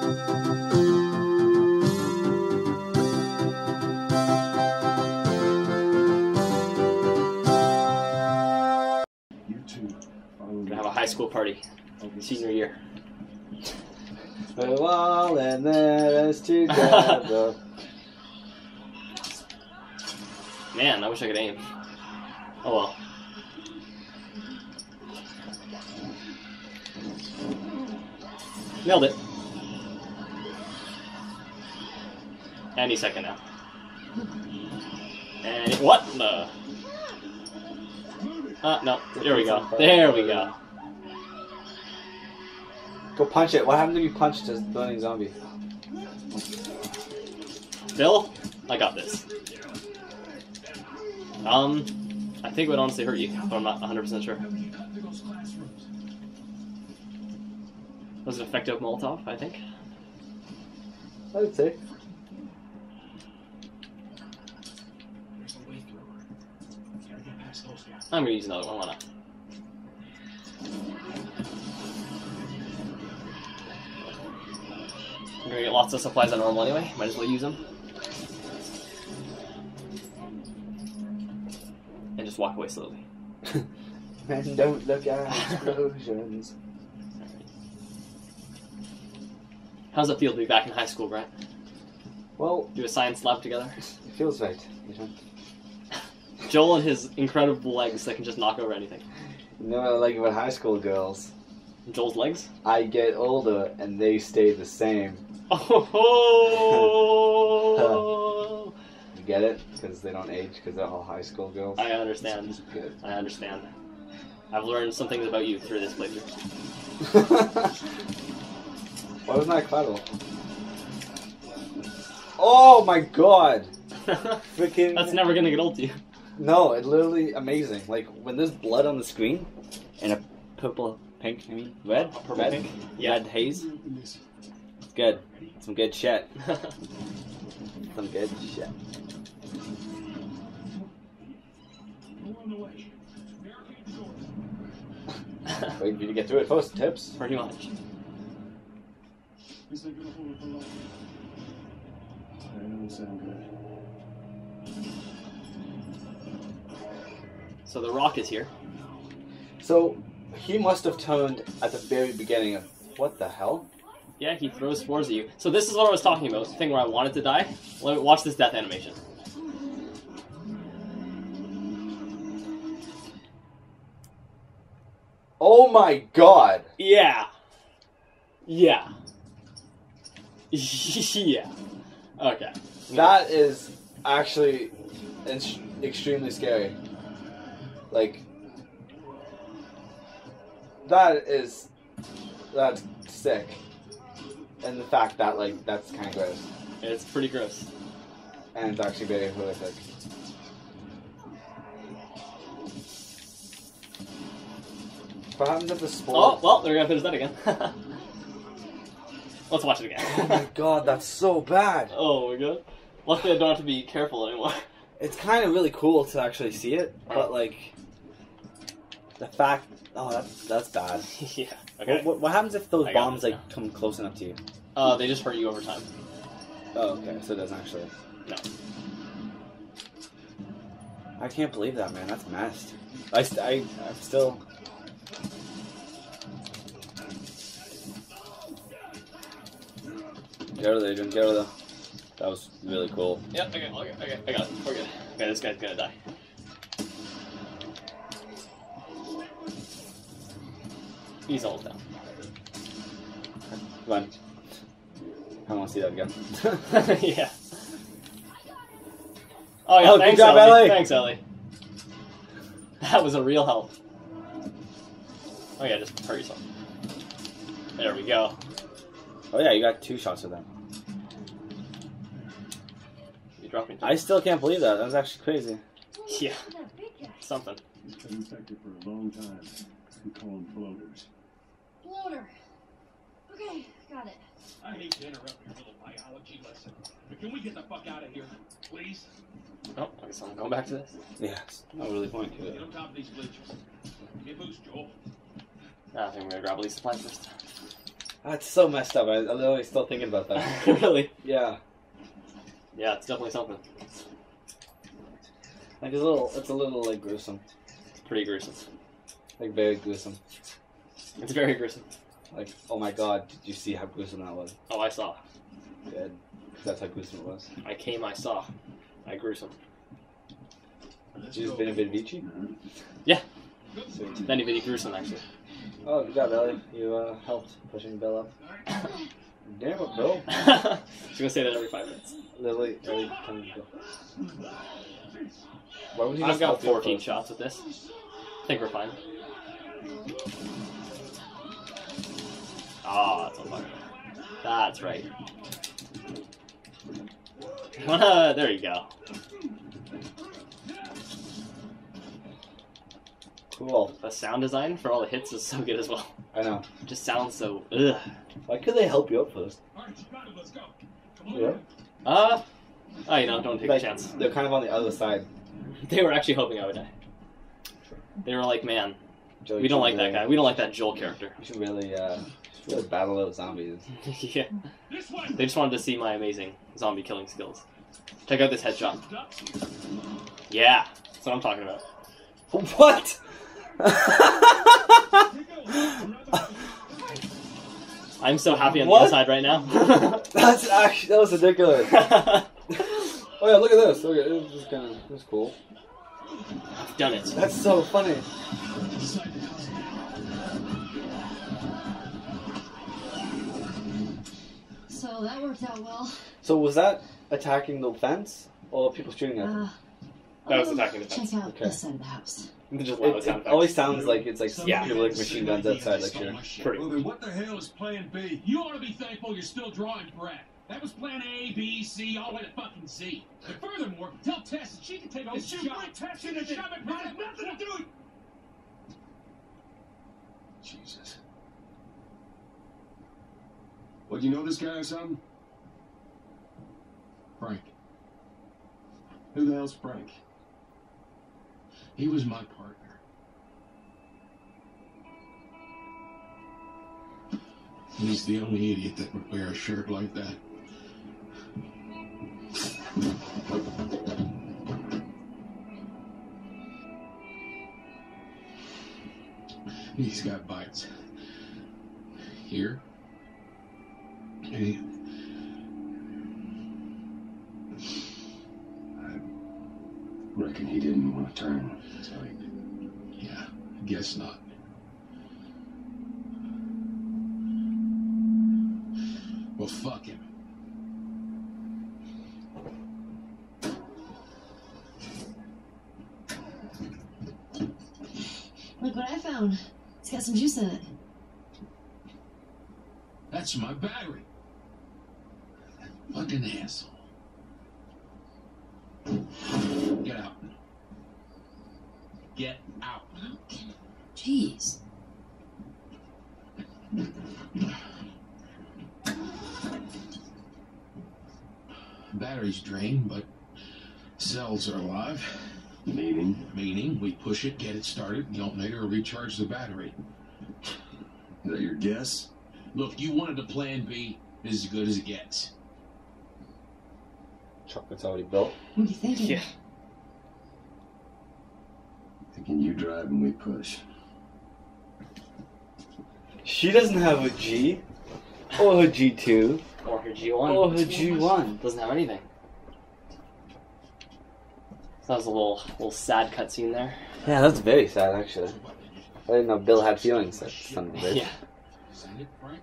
Gonna have a high school party, senior year. We're all in this together. Man, I wish I could aim. Oh well. Nailed it. Any second now. And what the? Uh, no. There we go. There we go. Go punch it. What happened if you punched this burning zombie? Bill, I got this. Um, I think it would honestly hurt you, but I'm not 100% sure. Was it effective Molotov, I think? I would say. There's a way through. Gotta get past those guys. I'm gonna use another one, why not? I'm gonna get lots of supplies on normal anyway, might as well use them. And just walk away slowly. Men don't look at explosions. How's it feel to be back in high school, Brent? well, Do a science lab together? it feels right. You know, Joel and his incredible legs that can just knock over anything. you know what I like about high school girls? Joel's legs? I get older and they stay the same. Oh, You get it? Because they don't age. Because they're all high school girls. I understand. Good. I understand. I've learned some things about you through this playthrough. Why wasn't that cuddle? Oh my god! Freaking. That's never gonna get old to you. No, it literally amazing. Like when there's blood on the screen, and a purple, pink, I mean red, Purple red, pink? Yeah. red haze. It's good. Some good shit. Some good shit. Go on the way. Barricade the door. Wait for you to get through it first. Tips. Pretty much. Is it gonna hold it for long? That don't sound good. So the rock is here. So he must have turned at the very beginning of what the hell? Yeah, he throws spores at you. So this is what I was talking about. The thing where I wanted to die. Let me watch this death animation. Oh my god! Yeah. Yeah. yeah. Okay. That is actually extremely scary. Like that is that's sick. And the fact that like that's kind of gross, It's pretty gross. and it's actually very horrific. What happens if the Oh, well, they're gonna finish that again. Let's watch it again. oh my god, that's so bad. oh my god. Luckily, I don't have to be careful anymore. It's kind of really cool to actually see it, but like the fact. Oh, that's that's bad. yeah. Okay. What, what, what happens if those I got bombs like come close enough to you? Uh, they just hurt you over time. Oh, okay. So it doesn't actually. No. I can't believe that, man. That's messed. I, st- I I'm still. Get out of there, Jim. Get out of there. That was really cool. Yep. Okay. Okay. Okay. I got it. We're good. Okay. This guy's gonna die. He's almost down. Run. I want to see that again. yeah. Oh yeah. Oh, good thanks, job, Ellie. Ellie. Thanks, Ellie. That was a real help. Oh yeah, just hurt yourself. There we go. oh yeah, you got two shots of them. You dropped me. I still can't believe that. That was actually crazy. Yeah. Something. He's been infected for a long time. We call them floaters. Floater. Okay, got it. I hate to interrupt your little biology lesson, but can we get the fuck out of here, please? Oh, I guess I'm going back to this. Yeah, it's not really point to Get on top of these bleachers. Give boost, Joel. I think I'm gonna grab at least supplies first. That's so messed up. I, I'm literally still thinking about that. really? yeah, Yeah, it's definitely something. like it's a little, it's a little like gruesome, It's pretty gruesome. Like very gruesome. It's very gruesome. Like, oh my god, did you see how gruesome that was? Oh, I saw. Good. That's how gruesome it was. I came, I saw. I gruesome. Did you just been a bit Vici? Yeah. Sweet. Veni Vidi gruesome, actually. Oh, good job, Ellie. You uh, helped pushing Bill up. Damn it, Bill. She's gonna say that every five minutes. Lily, every time you go. Why would you I've just got help Bill 14 first? shots with this. I think we're fine. Ah, it's on fire. That's right. there you go. Cool. The sound design for all the hits is so good as well. I know. It just sounds so ugh. Why could they help you up first? All right, you got it. Let's go. Come on. Yeah. Uh, oh, you know, don't take Like, a chance. They're kind of on the other side. They were actually hoping I would die. They were like, man, we don't like that guy. We don't like that Joel character. You should really, uh, really battle those zombies. yeah. They just wanted to see my amazing zombie killing skills. Check out this headshot. Yeah, that's what I'm talking about. What? I'm so happy on What? the inside right now. That's actually that was ridiculous. oh yeah, look at this. Look at it. This kind of this is cool. I've done it. That's so funny. So that worked out well. So was that attacking the fence or people shooting at? them? Uh, That was attacking the fence. Check out Okay. this side of the house. Just It, it always sounds like it's like Yeah. people with machine guns outside, like shooting. Pretty. Well, then what the hell is plan B? You ought to be thankful you're still drawing breath. That was plan A, B, C, all the way to fucking Z. And furthermore, tell Tess that she can take this Don't you job. bring Tess She into can shove it It right has nothing to do with- Jesus. What, do you know this guy or something? Frank. Who the hell's Frank? He was my partner. He's the only idiot that would wear a shirt like that. He's got bites. Here. I Reckon he didn't want to turn. So he yeah, guess not. Well, fuck him. Look what I found. It's got some juice in it. That's my battery. That Fucking asshole. Get out. Get out. Jeez. Battery's drained, but cells are alive. Meaning Meaning, we push it, get it started, the alternator will recharge the battery. is that your guess? Look, you wanted a plan B. This is as good as it gets. Chocolate's already built. What are you thinking? Yeah. Thinking you drive and we push. She doesn't have a G, or a G two, Or her G1. or her G one. Doesn't have anything. That was a little little sad cutscene there. Yeah, that's very sad actually. I didn't know Bill had feelings. That son of a bitch. Yeah. Is that it, Frank?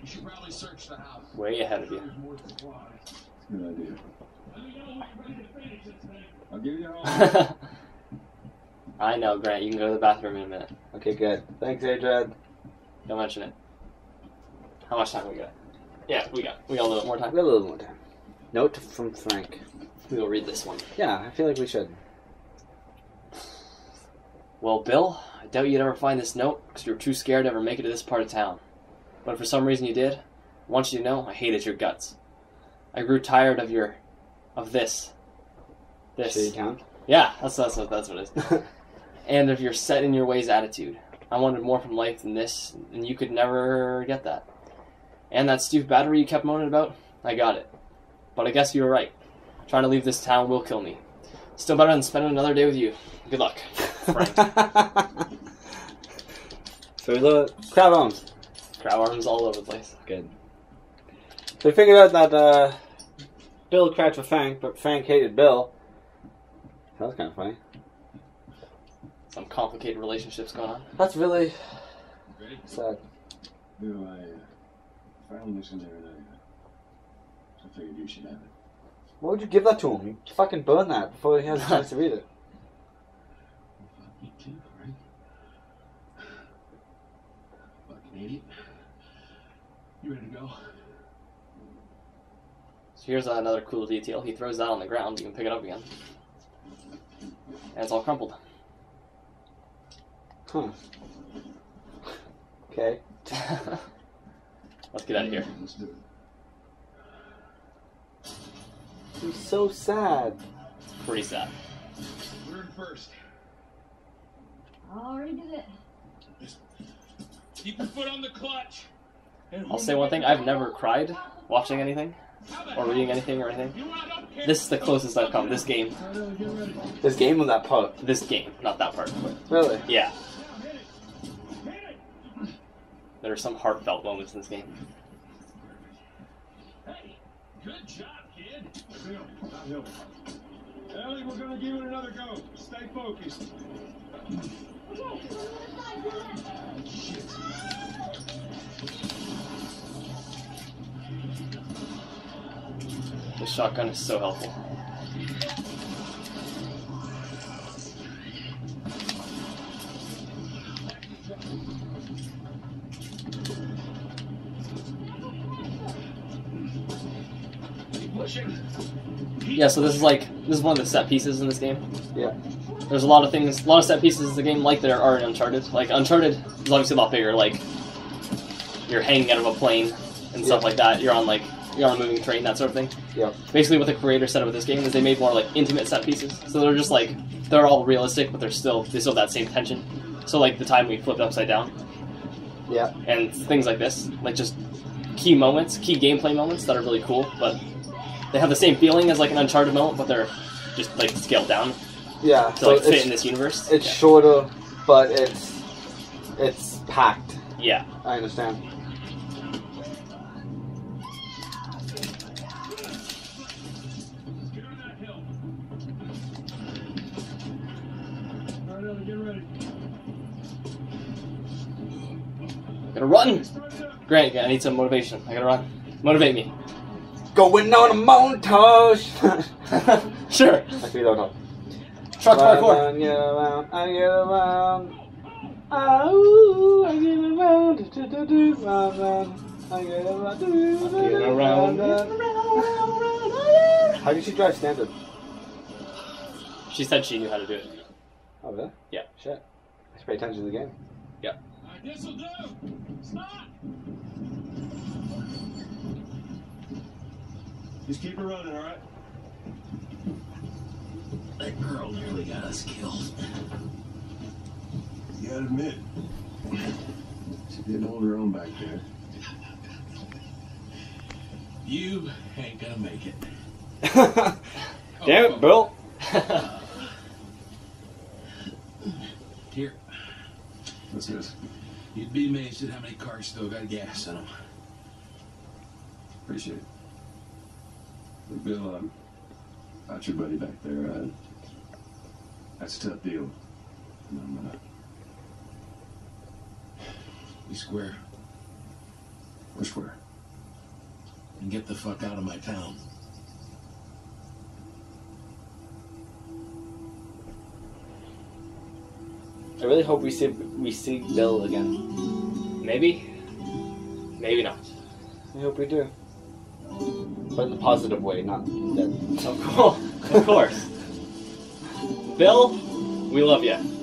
You should probably search the house. Way ahead of you. There's more supplies. Good idea. Let me know when you're ready to finish this thing. I'll give you all. I know, Grant. You can go to the bathroom in a minute. Okay, good. Thanks, Adrian. Don't mention it. How much time we got? Yeah, we got. We got a little more time. We got a little more time. Note from Frank. We will read this one. Yeah, I feel like we should. Well, Bill, I doubt you'd ever find this note because you were too scared to ever make it to this part of town. But if for some reason you did, I want you to know I hated your guts. I grew tired of your, of this, this. Shitty town. Yeah, that's that's what that's what it is. and of your set in your ways attitude. I wanted more from life than this, and you could never get that. And that stupid battery you kept moaning about, I got it. But I guess you were right. Trying to leave this town will kill me. Still better than spending another day with you. Good luck. Frank. so we look crab arms. Crab arms all over the place. Good. So we figured out that uh, Bill cracked for Frank, but Frank hated Bill. That was kind of funny. Some complicated relationships going on. That's really Ready? sad. Bill, I uh, found this in there and I, I figured you should have it. Why would you give that to him? You fucking burn that before he has a chance to read it. Fuck me right? Fucking idiot. You ready to go? So here's another cool detail. He throws that on the ground. You can pick it up again. And it's all crumpled. Huh. Okay. Let's get out of here. Let's do it. He's so sad. Pretty sad. We're in first. Already did it. Keep your foot on the clutch. I'll say one thing. I've never cried watching anything or reading anything or anything. You want up here? This is the closest I've come. This game. This game was that part. This game. Not that part. Really? yeah. There are some heartfelt moments in this game. Hey, good job, kid. Bill, Ellie, we're gonna give it another go. Stay focused. The shotgun is so helpful. Yeah, so this is like this is one of the set pieces in this game. Yeah. There's a lot of things, a lot of set pieces in the game like there are in Uncharted. Like Uncharted is obviously a lot bigger. Like you're hanging out of a plane and stuff Yeah. like that. You're on like you're on a moving train, that sort of thing. Yeah. Basically, what the creator said with this game is they made more like intimate set pieces. So they're just like they're all realistic, but they're still they still have that same tension. So like the time we flipped upside down Yeah. and things like this, like just key moments, key gameplay moments that are really cool, but they have the same feeling as like an Uncharted moment, but they're just like scaled down Yeah. to So like fit it's, in this universe. it's yeah. shorter, but it's it's packed. yeah. I understand. Get on that hill. All right, Ellie, get ready. Gotta run! Grant, I need some motivation. I gotta run. Motivate me. Going on a montage. sure. Actually, don't know. Truck parkour. Run, get around, I get around. Oh, I get around. Do, do, do. I get around. Do, do, do, I get around. run, run. How did she drive standard? She said she knew how to do it. Oh, really? Yeah. Shit. I should pay attention to the game. All right, this'll do. Stop. Just keep her running, all right? That girl nearly got us killed. You gotta admit, she didn't hold her own back there. You ain't gonna make it. Damn it, Bill. Here, What's this? you'd be amazed at how many cars still got gas in them. Appreciate it. Look, Bill, um, about your buddy back there, uh, that's a tough deal. And I'm gonna, We square we're square. and get the fuck out of my town. I really hope we see we see Bill again. Maybe. Maybe not. I hope we do. But in a positive way, not that. Of course. Of course. Bill, we love you.